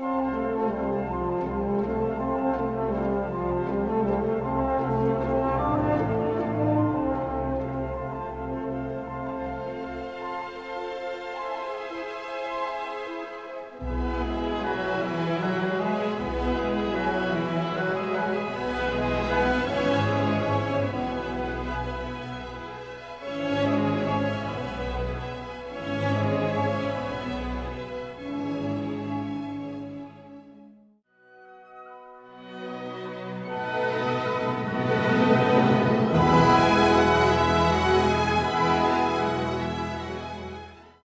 Bye.